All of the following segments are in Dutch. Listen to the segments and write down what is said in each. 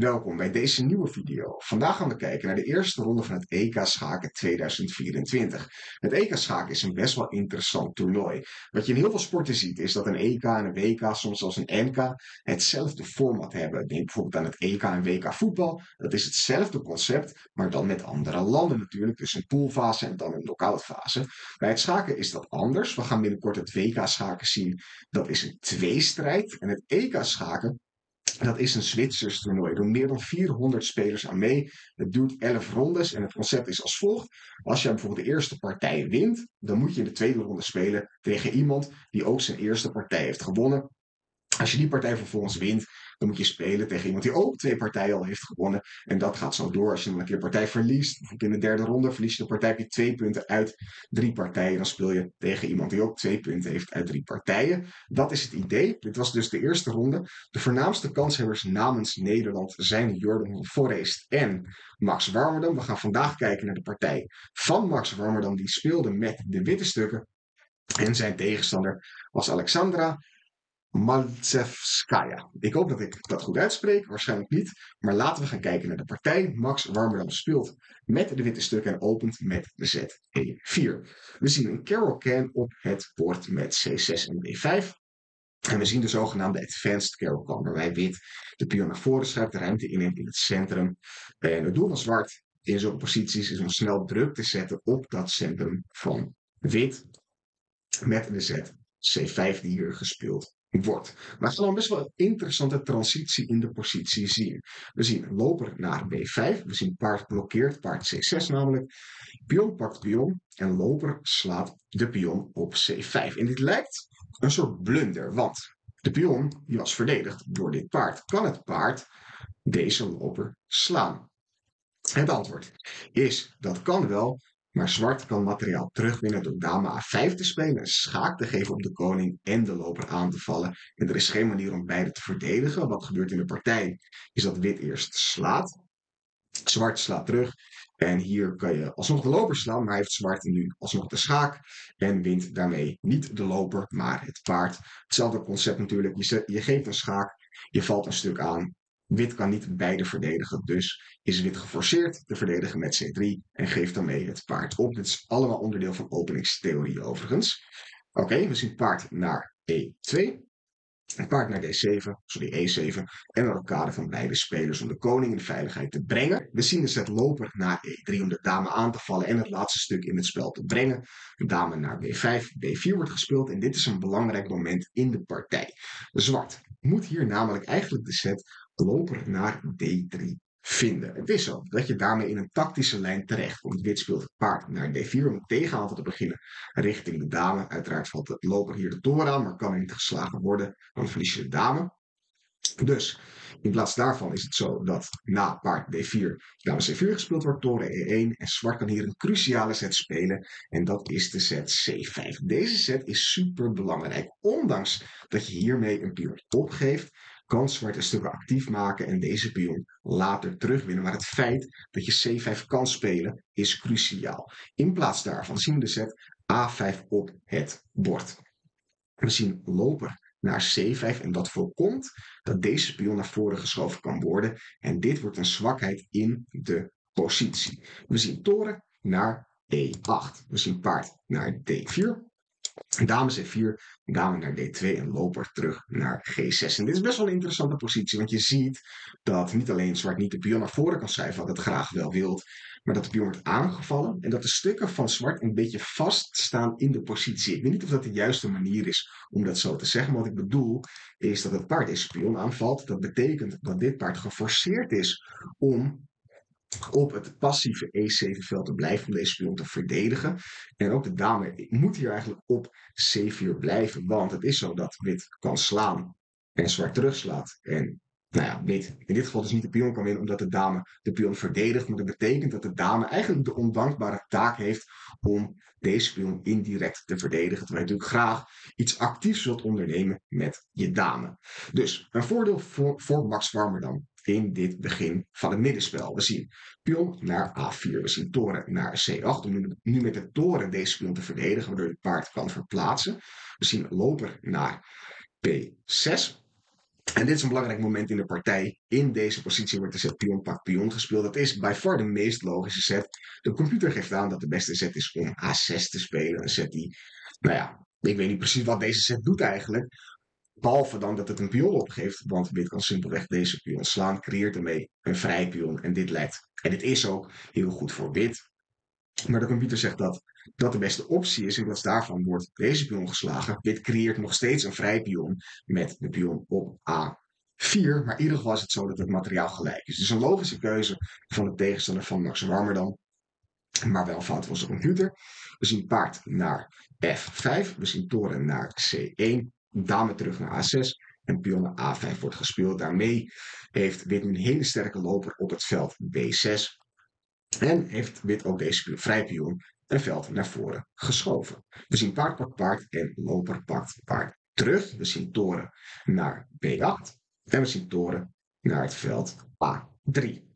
Welkom bij deze nieuwe video. Vandaag gaan we kijken naar de eerste ronde van het EK Schaken 2024. Het EK Schaken is een best wel interessant toernooi. Wat je in heel veel sporten ziet is dat een EK en een WK, soms zelfs een NK, hetzelfde format hebben. Denk bijvoorbeeld aan het EK en WK voetbal. Dat is hetzelfde concept, maar dan met andere landen natuurlijk. Dus een poolfase en dan een knock-outfase. Bij het schaken is dat anders. We gaan binnenkort het WK Schaken zien. Dat is een tweestrijd. En het EK Schaken dat is een Zwitsers toernooi. Er doen meer dan 400 spelers aan mee. Het duurt 11 rondes en het concept is als volgt. Als jij bijvoorbeeld de eerste partij wint, dan moet je in de tweede ronde spelen tegen iemand die ook zijn eerste partij heeft gewonnen. Als je die partij vervolgens wint, dan moet je spelen tegen iemand die ook twee partijen al heeft gewonnen. En dat gaat zo door. Als je dan een keer partij verliest, in de derde ronde, verlies je de partij, heb je twee punten uit drie partijen. Dan speel je tegen iemand die ook twee punten heeft uit drie partijen. Dat is het idee. Dit was dus de eerste ronde. De voornaamste kanshebbers namens Nederland zijn Jordan Forest en Max Warmerdam. We gaan vandaag kijken naar de partij van Max Warmerdam. Die speelde met de witte stukken. En zijn tegenstander was Alexandra Maltsevskaya. Ik hoop dat ik dat goed uitspreek, waarschijnlijk niet. Maar laten we gaan kijken naar de partij. Max Warmerdam speelt met de witte stukken en opent met de zet E4. We zien een Carol Can op het bord met C6 en D5. En we zien de zogenaamde Advanced Carol Can, waarbij wit de pion naar voren schuift, de ruimte inneemt in het centrum. En het doel van zwart in zo'n posities is om snel druk te zetten op dat centrum van wit met de zet C5 die hier gespeeld wordt. Maar gaan dan best wel een interessante transitie in de positie zien. We zien loper naar b5. We zien paard blokkeert, paard c6 namelijk. Pion pakt pion en loper slaat de pion op c5. En dit lijkt een soort blunder, want de pion die was verdedigd door dit paard. Kan het paard deze loper slaan? Het antwoord is dat kan wel, maar zwart kan materiaal terugwinnen door dame a5 te spelen, en schaak te geven op de koning en de loper aan te vallen. En er is geen manier om beide te verdedigen. Wat gebeurt in de partij is dat wit eerst slaat. Zwart slaat terug. En hier kan je alsnog de loper slaan, maar heeft zwart nu alsnog de schaak. En wint daarmee niet de loper, maar het paard. Hetzelfde concept natuurlijk. Je, je geeft een schaak, je valt een stuk aan. Wit kan niet beide verdedigen, dus is wit geforceerd te verdedigen met C3 en geeft daarmee het paard op. Dit is allemaal onderdeel van openingstheorie overigens. Oké, we zien paard naar E2. Het paard naar D7, sorry, E7 en een rokade van beide spelers om de koning in veiligheid te brengen. We zien de zet loper naar E3 om de dame aan te vallen en het laatste stuk in het spel te brengen. De dame naar B5, B4 wordt gespeeld en dit is een belangrijk moment in de partij. Zwart moet hier namelijk eigenlijk de set loper naar D3 vinden. Het is zo dat je daarmee in een tactische lijn terecht komt. Wit speelt het paard naar D4 om het tegenhaal te beginnen richting de dame. Uiteraard valt de loper hier de toren aan, maar kan niet geslagen worden, dan verlies je de dame. Dus in plaats daarvan is het zo dat na paard D4 dame C4 gespeeld wordt, toren E1 en zwart kan hier een cruciale set spelen en dat is de set C5. Deze set is super belangrijk, ondanks dat je hiermee een pion opgeeft kan zwarte stukken actief maken en deze pion later terugwinnen. Maar het feit dat je c5 kan spelen is cruciaal. In plaats daarvan zien we de set a5 op het bord. We zien loper naar c5 en dat voorkomt dat deze pion naar voren geschoven kan worden. En dit wordt een zwakheid in de positie. We zien toren naar e8. We zien paard naar d4. Dame C4, dame naar D2 en loper terug naar G6. En dit is best wel een interessante positie, want je ziet dat niet alleen zwart niet de pion naar voren kan schuiven, wat het graag wel wilt, maar dat de pion wordt aangevallen en dat de stukken van zwart een beetje vaststaan in de positie. Ik weet niet of dat de juiste manier is om dat zo te zeggen, maar wat ik bedoel is dat het paard deze pion aanvalt. Dat betekent dat dit paard geforceerd is om op het passieve E7-veld te blijven om deze pion te verdedigen. En ook de dame moet hier eigenlijk op C4 blijven, want het is zo dat wit kan slaan en zwart terugslaat. En nou ja, wit in dit geval dus niet de pion kan winnen omdat de dame de pion verdedigt. Maar dat betekent dat de dame eigenlijk de ondankbare taak heeft om deze pion indirect te verdedigen. Terwijl je natuurlijk graag iets actiefs wilt ondernemen met je dame. Dus een voordeel voor, voor Max Warmer dan in dit begin van het middenspel. We zien pion naar A4, we zien toren naar C8. Om nu met de toren deze pion te verdedigen, waardoor je het paard kan verplaatsen. We zien loper naar B6. En dit is een belangrijk moment in de partij. In deze positie wordt de set pion pak pion gespeeld. Dat is bij far de meest logische set. De computer geeft aan dat de beste set is om A6 te spelen. Een set die, nou ja, ik weet niet precies wat deze set doet eigenlijk. Behalve dan dat het een pion opgeeft, want wit kan simpelweg deze pion slaan, creëert ermee een vrij pion. En dit leidt, en dit is ook heel goed voor wit. Maar de computer zegt dat dat de beste optie is. In plaats daarvan wordt deze pion geslagen. Wit creëert nog steeds een vrij pion met de pion op A4. Maar in ieder geval is het zo dat het materiaal gelijk is. Dus een logische keuze van de tegenstander van Max Warmer Maar wel fout was de computer. We zien paard naar F5. We zien toren naar C1. Dame terug naar A6. En pion naar A5 wordt gespeeld. Daarmee heeft wit een hele sterke loper op het veld B6. En heeft wit ook deze vrij pion een veld naar voren geschoven. We zien paard pakt paard en loper pakt paard terug. We zien toren naar B8 en we zien toren naar het veld A3.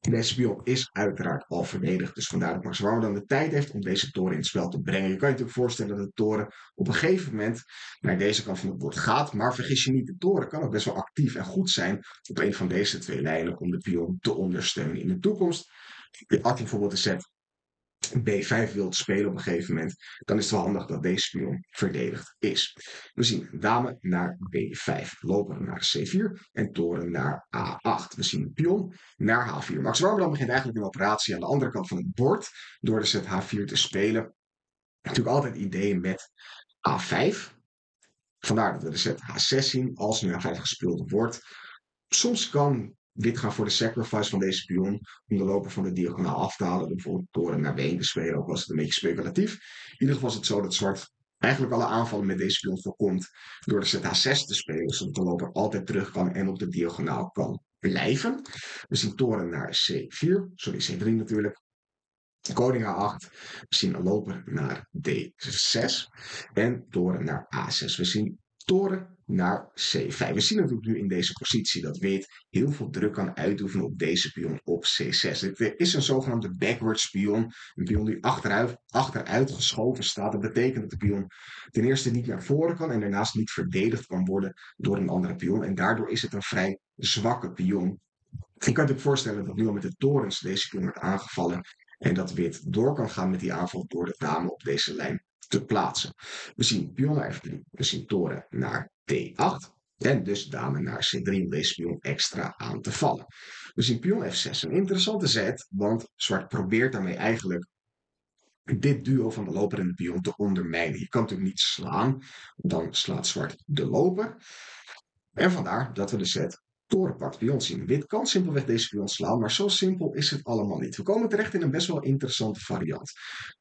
Deze pion is uiteraard al verdedigd, dus vandaar dat Max dan de tijd heeft om deze toren in het spel te brengen. Je kan je natuurlijk voorstellen dat de toren op een gegeven moment naar deze kant van het bord gaat, maar vergis je niet, de toren kan ook best wel actief en goed zijn op een van deze twee lijnen om de pion te ondersteunen in de toekomst. Je bijvoorbeeld de set B5 wilt spelen op een gegeven moment, dan is het wel handig dat deze pion verdedigd is. We zien dame naar B5, loper naar C4 en toren naar A8. We zien pion naar H4. Max Warmerdam begint eigenlijk een operatie aan de andere kant van het bord door de set H4 te spelen. Natuurlijk altijd ideeën met A5. Vandaar dat we de set H6 zien als nu A5 gespeeld wordt. Soms kan dit gaat voor de sacrifice van deze pion om de loper van de diagonaal af te halen. bijvoorbeeld toren naar B1 te spelen, ook was het een beetje speculatief. In ieder geval is het zo dat zwart eigenlijk alle aanvallen met deze pion voorkomt door de set H6 te spelen, zodat de loper altijd terug kan en op de diagonaal kan blijven. We zien toren naar C4, sorry C3 natuurlijk. Koning A8, we zien een loper naar D6 en toren naar A6. We zien toren naar C5. We zien natuurlijk nu in deze positie dat wit heel veel druk kan uitoefenen op deze pion op C6. Dit is een zogenaamde backwards pion. Een pion die achteruit, achteruit geschoven staat. Dat betekent dat de pion ten eerste niet naar voren kan en daarnaast niet verdedigd kan worden door een andere pion. En daardoor is het een vrij zwakke pion. Je kan je voorstellen dat nu al met de torens deze pion wordt aangevallen en dat wit door kan gaan met die aanval door de dame op deze lijn te plaatsen. We zien pion naar F3, we zien toren naar D8 en dus dame naar C3 om deze pion extra aan te vallen. We zien pion F6, een interessante zet, want zwart probeert daarmee eigenlijk dit duo van de loper en de pion te ondermijnen. Je kan natuurlijk niet slaan, dan slaat zwart de loper. En vandaar dat we de set torenpakt pion zien. Wit kan simpelweg deze pion slaan, maar zo simpel is het allemaal niet. We komen terecht in een best wel interessante variant.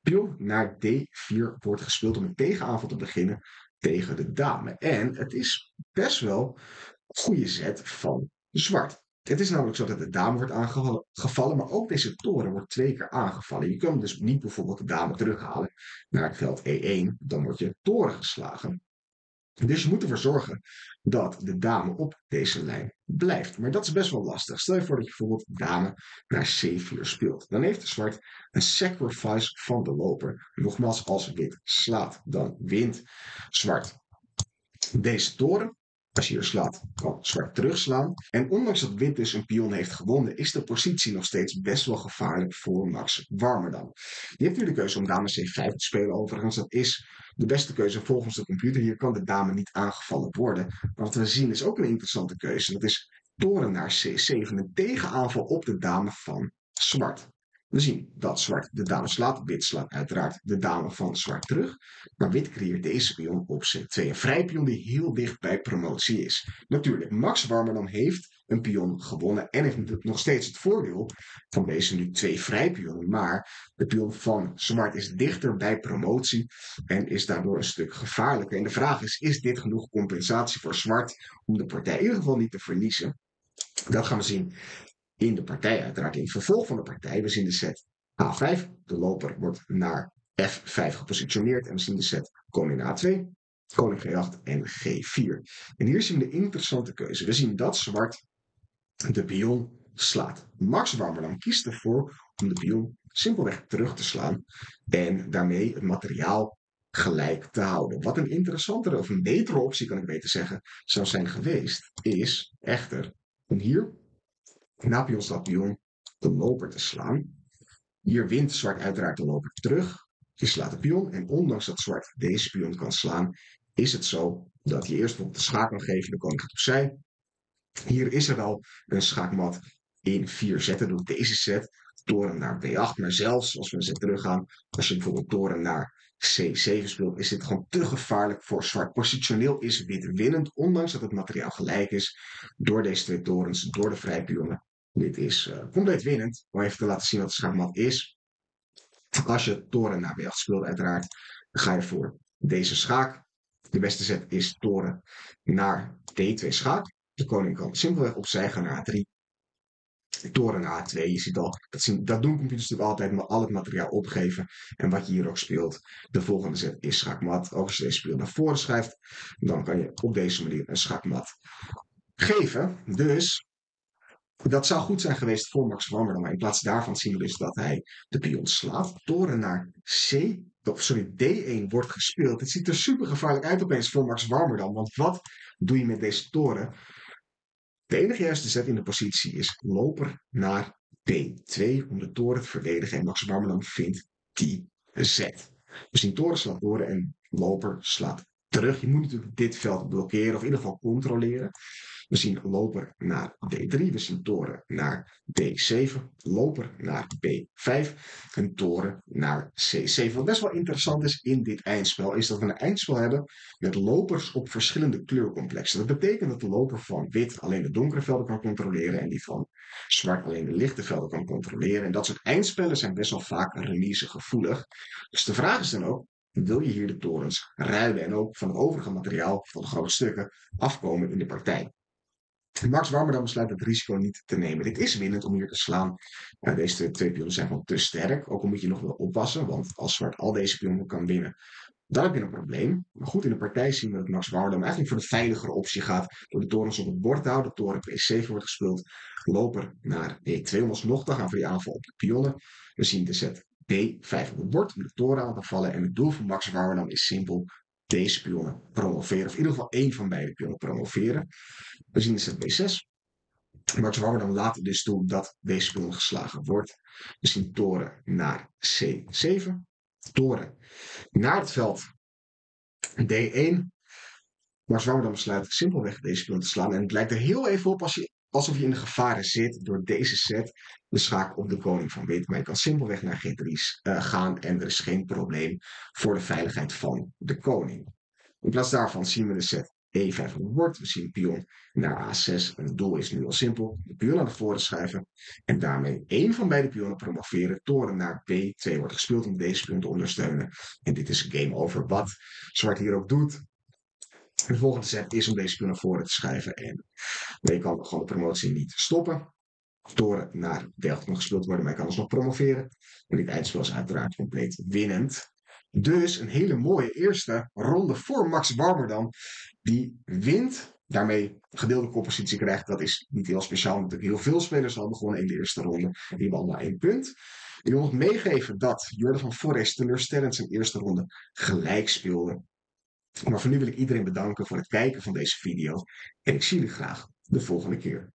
Pion naar D4 wordt gespeeld om een tegenaanval te beginnen tegen de dame. En het is best wel een goede zet van zwart. Het is namelijk zo dat de dame wordt aangevallen, maar ook deze toren wordt twee keer aangevallen. Je kan dus niet bijvoorbeeld de dame terughalen naar het veld E1, dan wordt je toren geslagen. Dus je moet ervoor zorgen dat de dame op deze lijn blijft. Maar dat is best wel lastig. Stel je voor dat je bijvoorbeeld dame naar C4 speelt. Dan heeft de zwart een sacrifice van de loper. Nogmaals, als wit slaat, dan wint zwart deze toren. Als je hier slaat, kan zwart terugslaan. En ondanks dat wit dus een pion heeft gewonnen, is de positie nog steeds best wel gevaarlijk voor Max Warmerdam. Je hebt nu de keuze om dame C5 te spelen overigens. Dat is de beste keuze volgens de computer. Hier kan de dame niet aangevallen worden. Maar wat we zien is ook een interessante keuze. Dat is toren naar C7. Een tegenaanval op de dame van zwart. We zien dat zwart de dame slaat. Wit slaat uiteraard de dame van zwart terug. Maar wit creëert deze pion op C2. Een vrij pion die heel dicht bij promotie is. Natuurlijk, Max Warmerdam heeft een pion gewonnen. En heeft nog steeds het voordeel van deze nu twee vrijpionnen. Maar de pion van zwart is dichter bij promotie. En is daardoor een stuk gevaarlijker. En de vraag is, is dit genoeg compensatie voor zwart om de partij in ieder geval niet te verliezen? Dat gaan we zien in de partij, uiteraard in het vervolg van de partij. We zien de set A5. De loper wordt naar F5 gepositioneerd. En we zien de set koning A2, koning G8 en G4. En hier zien we de interessante keuze. We zien dat zwart de pion slaat. Max Warmerdam kiest ervoor om de pion simpelweg terug te slaan. En daarmee het materiaal gelijk te houden. Wat een interessantere of een betere optie, kan ik beter zeggen, zou zijn geweest, is echter om hier na pion pion de loper te slaan. Hier wint zwart uiteraard de loper terug. Je slaat de pion en ondanks dat zwart deze pion kan slaan, is het zo dat je eerst bijvoorbeeld de schaak kan geven, de koning gaat opzij. Hier is er al een schaakmat in vier zetten door deze set. Toren naar B8, maar zelfs als we een set teruggaan, als je bijvoorbeeld toren naar C7 speelt, is dit gewoon te gevaarlijk voor zwart. Positioneel is wit winnend, ondanks dat het materiaal gelijk is, door deze twee torens, door de vrijpionnen. Dit is uh, compleet winnend, om even te laten zien wat de schaakmat is. Als je toren naar B8 speelt, uiteraard, dan ga je voor deze schaak. De beste zet is toren naar D2 schaak. De koning kan simpelweg opzij gaan naar A3 toren A2. Je ziet al, dat, zien, dat doen computers natuurlijk altijd, maar al het materiaal opgeven. En wat je hier ook speelt. De volgende zet is schaakmat. Ook als je deze speel naar voren schrijft, dan kan je op deze manier een schaakmat geven. Dus dat zou goed zijn geweest voor Max Warmerdam. Maar in plaats daarvan zien we dus dat hij de pion slaat. Toren naar C, sorry, D1 wordt gespeeld. Het ziet er super gevaarlijk uit opeens voor Max Warmerdam. Want wat doe je met deze toren? De enige juiste zet in de positie is loper naar B2 om de toren te verdedigen. En Max Warmerdam vindt die zet. We zien toren slaat toren en loper slaat terug. Je moet natuurlijk dit veld blokkeren of in ieder geval controleren. We zien loper naar D3, we zien toren naar D7, loper naar B5 en toren naar C7. Wat best wel interessant is in dit eindspel, is dat we een eindspel hebben met lopers op verschillende kleurcomplexen. Dat betekent dat de loper van wit alleen de donkere velden kan controleren en die van zwart alleen de lichte velden kan controleren. En dat soort eindspellen zijn best wel vaak remise gevoelig. Dus de vraag is dan ook, wil je hier de torens ruilen en ook van het overige materiaal, van de grote stukken, afkomen in de partij. Max Warmerdam besluit het risico niet te nemen. Dit is winnend om hier te slaan. deze twee pionnen zijn gewoon te sterk. Ook al moet je nog wel oppassen, want als zwart al deze pionnen kan winnen, dan heb je een probleem. Maar goed, in de partij zien we dat Max Warmerdam eigenlijk voor de veiligere optie gaat. Door de torens op het bord te houden. De toren P7 wordt gespeeld. Loper naar D2 om alsnog te gaan voor die aanval op de pionnen. We zien de set D5 op het bord om de toren aan te vallen. En het doel van Max Warmerdam is simpel deze pionnen promoveren. Of in ieder geval één van beide pionnen promoveren. We zien de set B6. Max dan laat dus toe dat deze pion geslagen wordt. We zien toren naar C7. Toren naar het veld D1. Max dan besluit simpelweg deze pion te slaan. En het lijkt er heel even op als je, alsof je in de gevaren zit door deze set de schaak op de koning van wit. Maar je kan simpelweg naar G3 uh, eh, gaan en er is geen probleem voor de veiligheid van de koning. In plaats daarvan zien we de set E5 op het bord. We zien pion naar A6. En het doel is nu al simpel. De pion naar voren schuiven. En daarmee één van beide pionnen promoveren. Toren naar B2 wordt gespeeld om deze pion te ondersteunen. En dit is game over. Wat zwart hier ook doet. De volgende set is om deze naar voren te schuiven. En je kan gewoon de promotie niet stoppen. Toren naar D8 nog gespeeld worden, maar je kan alsnog promoveren. En dit eindspel is uiteraard compleet winnend. Dus een hele mooie eerste ronde voor Max Warmerdam. Die wint, daarmee gedeelde koppositie krijgt. Dat is niet heel speciaal, natuurlijk heel veel spelers al begonnen in de eerste ronde. Die hebben allemaal één punt. Ik wil nog meegeven dat Jordan van Forest teleurstellend zijn eerste ronde gelijk speelde. Maar voor nu wil ik iedereen bedanken voor het kijken van deze video. En ik zie jullie graag de volgende keer.